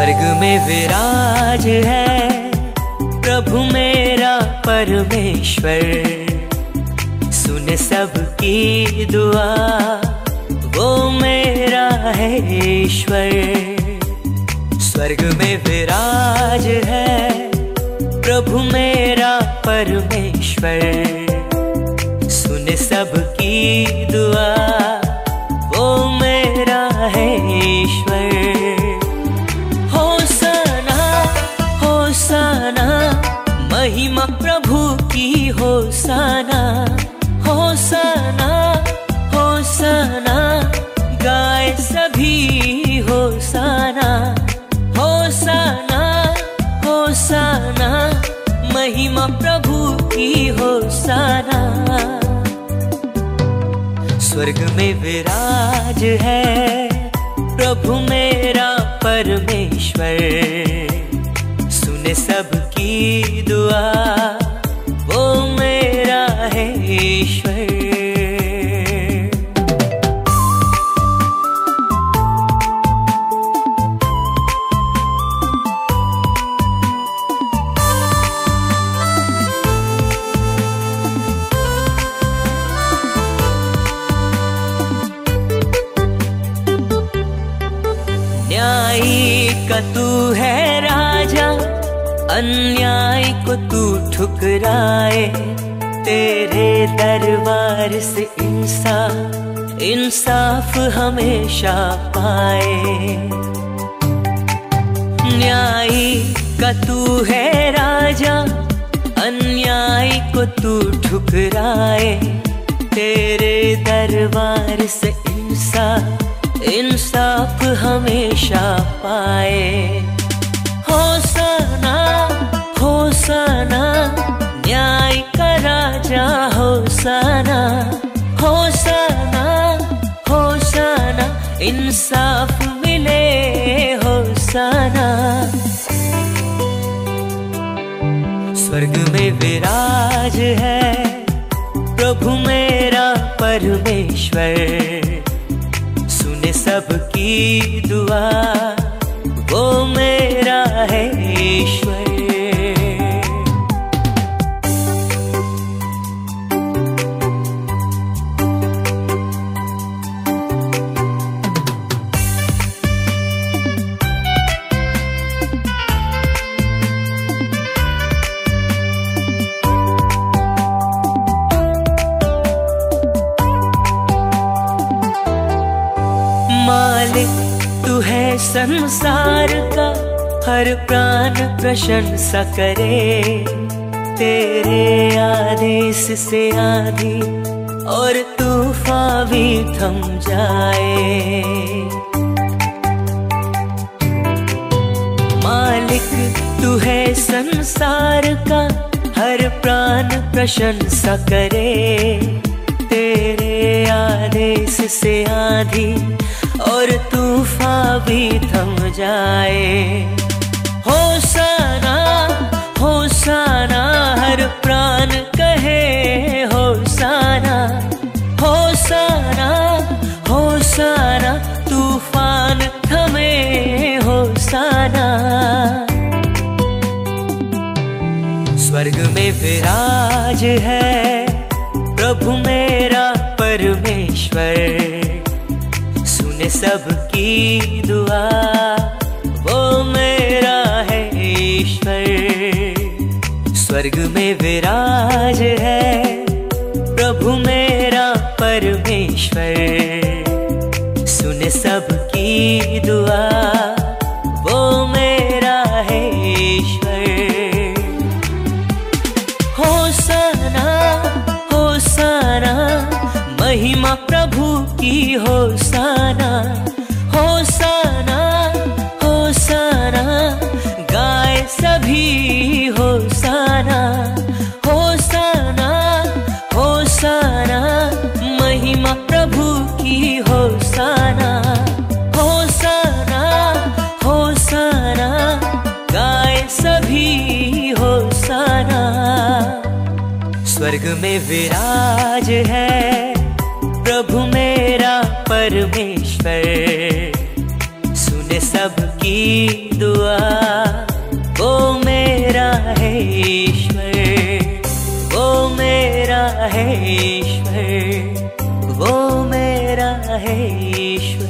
स्वर्ग में विराज है। प्रभु मेरा परमेश्वर। सुन सबकी दुआ, वो मेरा है ईश्वर। स्वर्ग में विराज है। प्रभु मेरा परमेश्वर। सभी हो सना हो सना हो सना, महिमा प्रभु की हो साना। स्वर्ग में विराज है, प्रभु मेरा परमेश्वर। सुने सबकी दुआ वो मेरा है ईश्वर। अन्याय को तू ठुकराए। तेरे दरबार से इंसाफ इंसाफ हमेशा पाए। न्यायी का तू है राजा, अन्याय को तू ठुकराए। तेरे दरबार से इंसाफ इंसाफ हमेशा पाए। हो सना हो सना न्याय का राजा हो सना हो सना हो सना इंसाफ मिले हो सना स्वर्ग में विराज है, प्रभु मेरा परमेश्वर। सुने सबकी दुआ, वो मेरा है ईश्वर। मालिक तू है संसार का हर प्राण प्रशंसा करे। तेरे आदेश से आधी और तूफा भी थम जाए। मालिक, तू है संसार का, हर प्राण प्रशंसा करे। तेरे आदेश से आधी और तूफा भी थम जाए। सना हो सना हर प्राण कहे, हो सना हो सना हो सना तूफ़ान थमे, हो सना स्वर्ग में विराज है, प्रभु मेरा परमेश्वर। सुने सबकी दुआ। स्वर्ग में विराज है। प्रभु मेरा परमेश्वर सुने सबकी दुआ, वो मेरा है ईश्वर। हो सना हो सना महिमा प्रभु की हो सना हो सना हो सना गाय सभी स्वर्ग में विराज है, प्रभु मेरा परमेश्वर। सुने सबकी दुआ वो मेरा है ईश्वर वो मेरा है ईश्वर वो मेरा है ईश्वर।